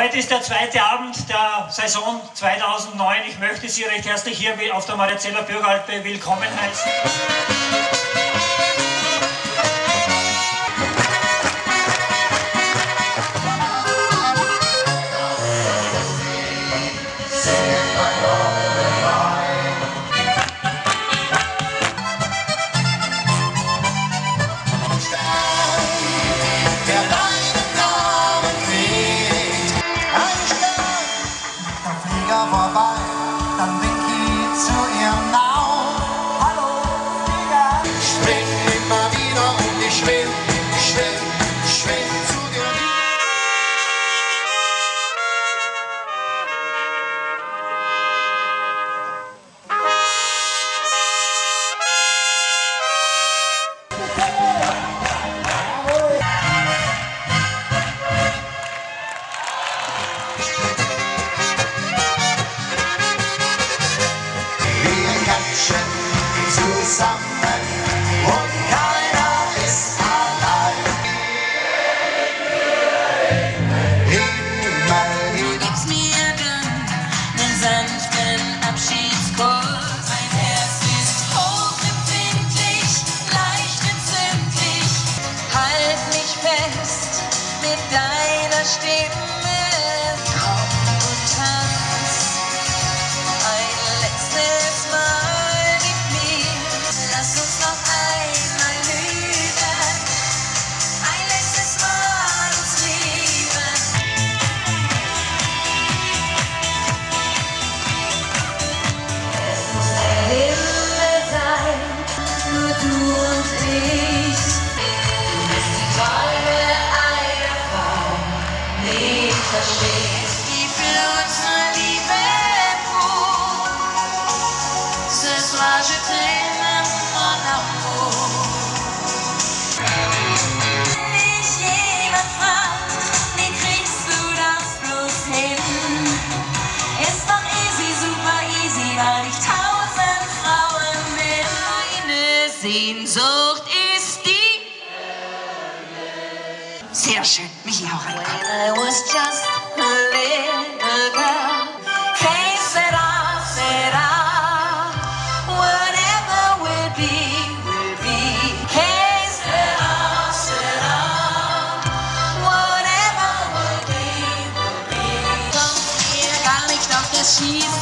Heute ist der zweite Abend der Saison 2009. Ich möchte Sie recht herzlich hier auf der Marizeller Bürgeralpe willkommen heißen. zusammen und keiner ist allein. Himmel, gibst mir dann einen sanften Abschiedskurs. Mein Herz ist hochempfindlich, leicht entzündlich. Halt mich fest mit deinem verstehst, die für unsere Liebe brot. Ce soir je t'aime, mon amour. Nicht jemand fragt, wie kriegst du das bloß hin? Ist doch easy, super easy, weil ich tausend Frauen bin. Meine Sehnsucht Sehr schön. Michi, hau rein. When I was just a little girl, hey, sera, sera, Whatever will be, will be. Hey, sera, sera, Whatever will be, will be. Komm, hier kann ich noch geschießen.